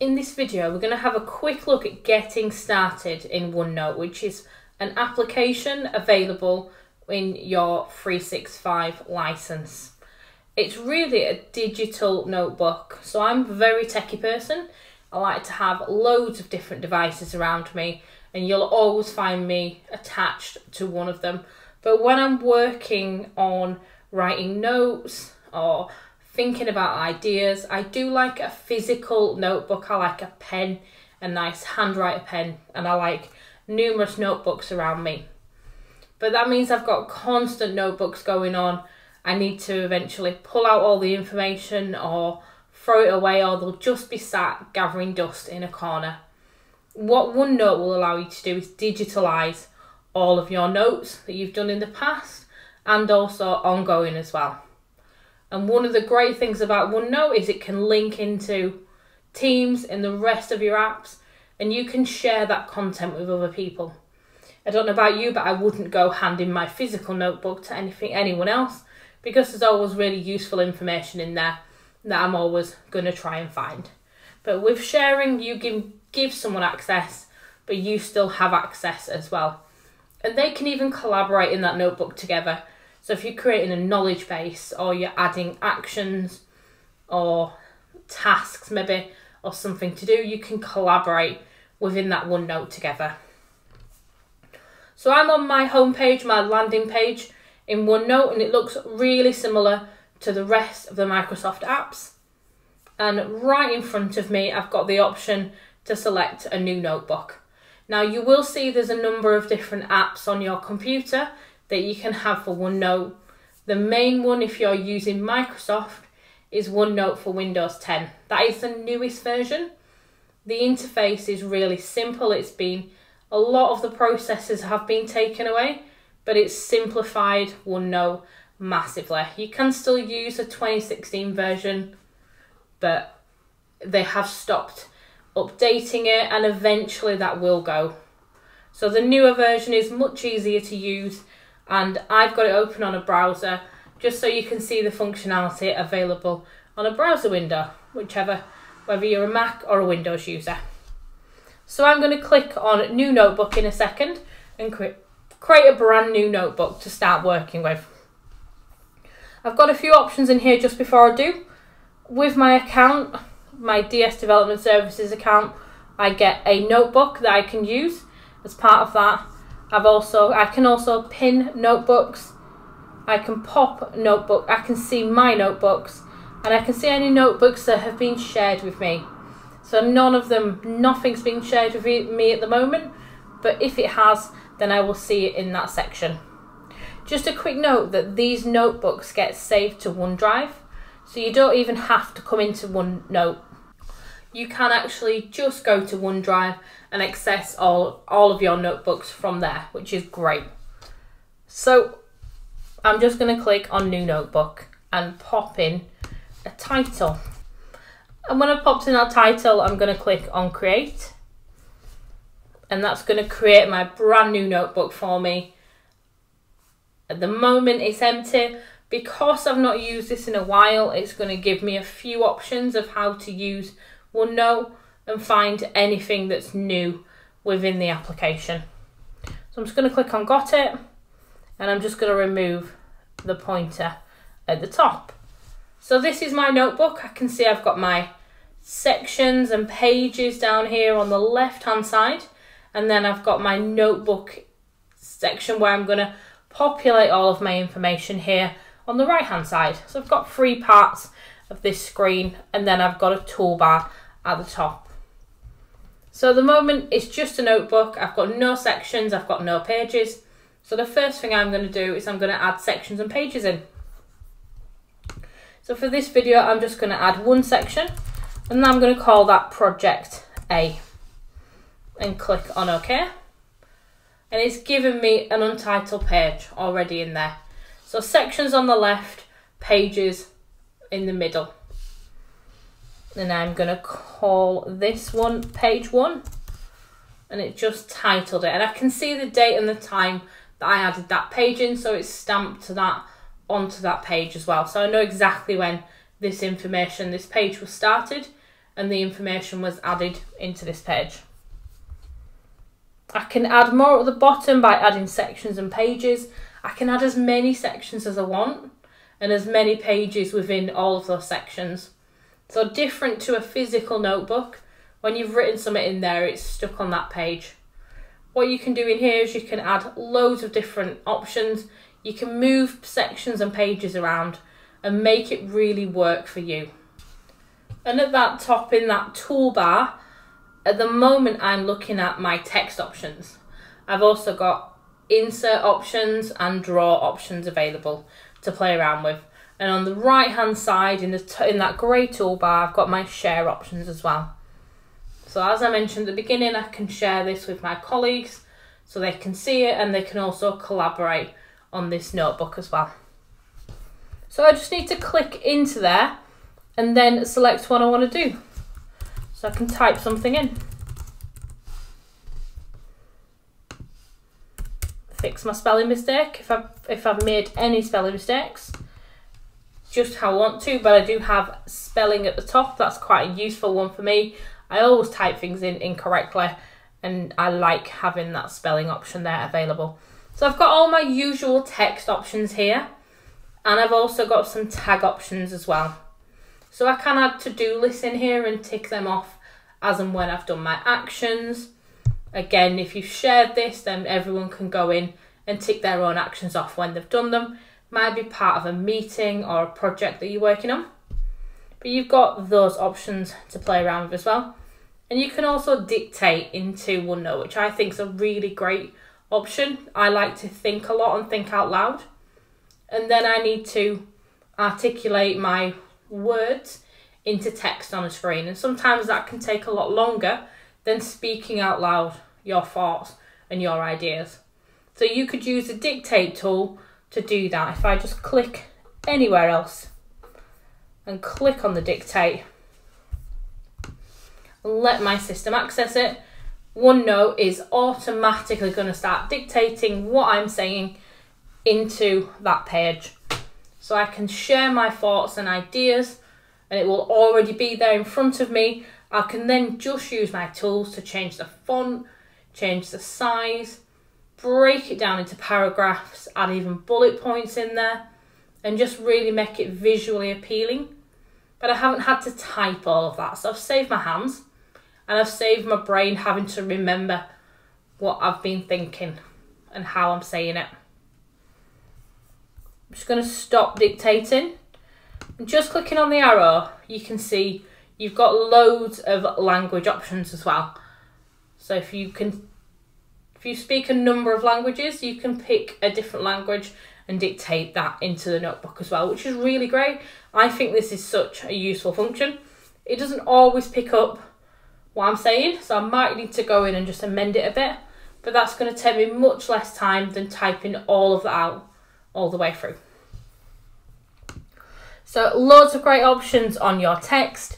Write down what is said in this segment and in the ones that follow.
In this video, we're going to have a quick look at getting started in OneNote, which is an application available in your 365 license. It's really a digital notebook, so I'm a very techie person. I like to have loads of different devices around me, and you'll always find me attached to one of them. But when I'm working on writing notes or thinking about ideas, I do like a physical notebook. I like a pen, a nice handwriter pen, and I like numerous notebooks around me. But that means I've got constant notebooks going on. I need to eventually pull out all the information or throw it away, or they'll just be sat gathering dust in a corner. What OneNote will allow you to do is digitalize all of your notes that you've done in the past and also ongoing as well. And one of the great things about OneNote is it can link into Teams and the rest of your apps, and you can share that content with other people. I don't know about you, but I wouldn't go handing my physical notebook to anything anyone else because there's always really useful information in there that I'm always going to try and find. But with sharing, you can give someone access, but you still have access as well. And they can even collaborate in that notebook together. So if you're creating a knowledge base or you're adding actions or tasks maybe or something to do, you can collaborate within that OneNote together. So I'm on my homepage, my landing page in OneNote, and it looks really similar to the rest of the Microsoft apps. And right in front of me, I've got the option to select a new notebook. Now you will see there's a number of different apps on your computer that you can have for OneNote. The main one, if you're using Microsoft, is OneNote for Windows 10. That is the newest version. The interface is really simple. It's been a lot of the processes have been taken away, but it's simplified OneNote massively. You can still use a 2016 version, but they have stopped updating it and eventually that will go. So the newer version is much easier to use and I've got it open on a browser just so you can see the functionality available on a browser window, whichever, whether you're a Mac or a Windows user. So I'm going to click on new notebook in a second and cre create a brand new notebook to start working with. I've got a few options in here just before I do. With my account, my DS Development Services account, I get a notebook that I can use as part of that. I've also I can also pin notebooks. I can pop notebook. I can see my notebooks and I can see any notebooks that have been shared with me. So none of them, nothing's been shared with me at the moment, but if it has, then I will see it in that section. Just a quick note that these notebooks get saved to OneDrive, so you don't even have to come into OneNote you can actually just go to OneDrive and access all, all of your notebooks from there, which is great. So I'm just going to click on New Notebook and pop in a title. And when I've popped in that title, I'm going to click on Create. And that's going to create my brand new notebook for me. At the moment, it's empty. Because I've not used this in a while, it's going to give me a few options of how to use OneNote and find anything that's new within the application. So I'm just going to click on got it and I'm just going to remove the pointer at the top. So this is my notebook. I can see I've got my sections and pages down here on the left hand side and then I've got my notebook section where I'm going to populate all of my information here on the right hand side. So I've got three parts of this screen and then I've got a toolbar at the top. So at the moment it's just a notebook, I've got no sections, I've got no pages. So the first thing I'm going to do is I'm going to add sections and pages in. So for this video I'm just going to add one section and I'm going to call that project A and click on OK. And it's given me an untitled page already in there. So sections on the left, pages in the middle and I'm going to call this one page one and it just titled it and I can see the date and the time that I added that page in so it's stamped to that onto that page as well so I know exactly when this information this page was started and the information was added into this page. I can add more at the bottom by adding sections and pages. I can add as many sections as I want and as many pages within all of those sections. So different to a physical notebook, when you've written something in there, it's stuck on that page. What you can do in here is you can add loads of different options. You can move sections and pages around and make it really work for you. And at that top in that toolbar, at the moment I'm looking at my text options. I've also got insert options and draw options available to play around with. And on the right hand side in, the in that grey toolbar, I've got my share options as well. So as I mentioned at the beginning, I can share this with my colleagues so they can see it and they can also collaborate on this notebook as well. So I just need to click into there and then select what I want to do. So I can type something in. Fix my spelling mistake if I've, if I've made any spelling mistakes. Just how I want to, but I do have spelling at the top. That's quite a useful one for me. I always type things in incorrectly and I like having that spelling option there available. So I've got all my usual text options here and I've also got some tag options as well. So I can add to-do lists in here and tick them off as and when I've done my actions. Again, if you've shared this, then everyone can go in and tick their own actions off when they've done them. Might be part of a meeting or a project that you're working on. But you've got those options to play around with as well. And you can also dictate into OneNote, which I think is a really great option. I like to think a lot and think out loud. And then I need to articulate my words into text on a screen. And sometimes that can take a lot longer than speaking out loud your thoughts and your ideas. So you could use the dictate tool to do that. If I just click anywhere else and click on the dictate, let my system access it, OneNote is automatically going to start dictating what I'm saying into that page. So I can share my thoughts and ideas and it will already be there in front of me. I can then just use my tools to change the font, change the size, break it down into paragraphs, add even bullet points in there, and just really make it visually appealing. But I haven't had to type all of that, so I've saved my hands and I've saved my brain having to remember what I've been thinking and how I'm saying it. I'm just going to stop dictating. And just clicking on the arrow, you can see you've got loads of language options as well. So if you can, if you speak a number of languages, you can pick a different language and dictate that into the notebook as well, which is really great. I think this is such a useful function. It doesn't always pick up what I'm saying, so I might need to go in and just amend it a bit, but that's going to take me much less time than typing all of that out all the way through. So loads of great options on your text.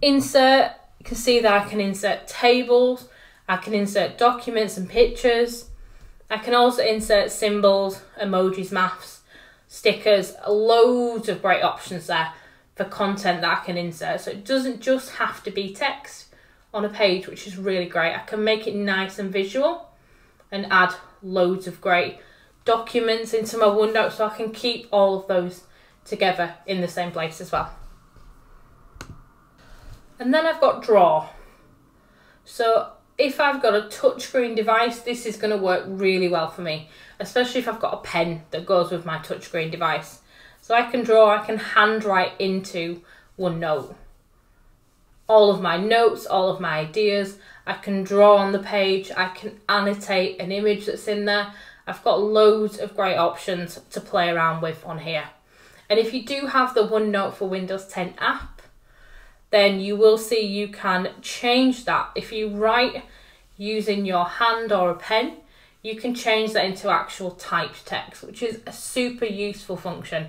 Insert, you can see that I can insert tables, I can insert documents and pictures. I can also insert symbols, emojis, maths, stickers, loads of great options there for content that I can insert. So it doesn't just have to be text on a page, which is really great. I can make it nice and visual and add loads of great documents into my OneNote so I can keep all of those together in the same place as well. And then I've got draw. So if I've got a touchscreen device, this is going to work really well for me, especially if I've got a pen that goes with my touchscreen device. So I can draw, I can handwrite into OneNote. All of my notes, all of my ideas, I can draw on the page, I can annotate an image that's in there, I've got loads of great options to play around with on here. And if you do have the OneNote for Windows 10 app, then you will see you can change that. If you write using your hand or a pen, you can change that into actual typed text, which is a super useful function.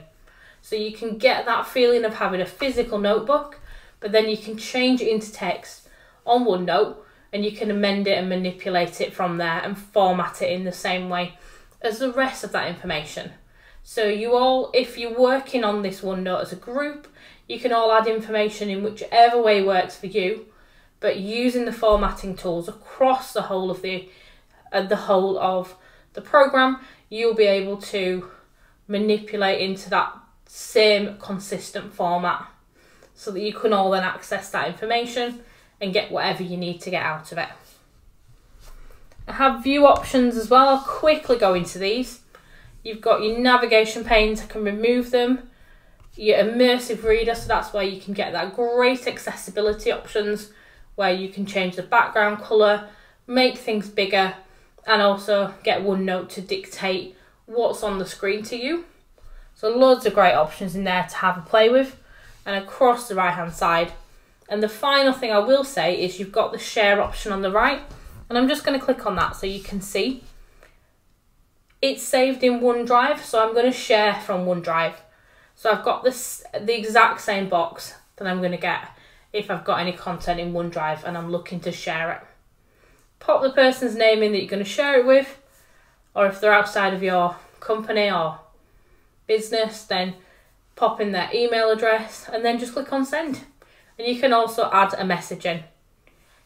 So you can get that feeling of having a physical notebook, but then you can change it into text on OneNote and you can amend it and manipulate it from there and format it in the same way as the rest of that information. So you all, if you're working on this OneNote as a group, You can all add information in whichever way works for you, but using the formatting tools across the whole of the uh, the whole of the program, you'll be able to manipulate into that same consistent format so that you can all then access that information and get whatever you need to get out of it. I have view options as well. I'll quickly go into these. You've got your navigation panes, I can remove them. Your immersive reader, so that's where you can get that great accessibility options where you can change the background colour, make things bigger, and also get OneNote to dictate what's on the screen to you. So loads of great options in there to have a play with and across the right hand side. And the final thing I will say is you've got the share option on the right and I'm just going to click on that so you can see. It's saved in OneDrive so I'm going to share from OneDrive. So I've got this the exact same box that I'm going to get if I've got any content in OneDrive and I'm looking to share it. Pop the person's name in that you're going to share it with or if they're outside of your company or business then pop in their email address and then just click on send. And you can also add a message in.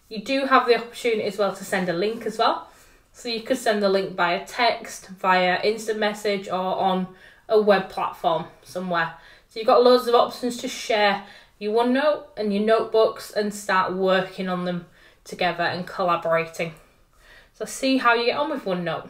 You do have the opportunity as well to send a link as well. So you could send the link via text, via instant message, or on a web platform somewhere. So you've got loads of options to share your OneNote and your notebooks and start working on them together and collaborating. So see how you get on with OneNote.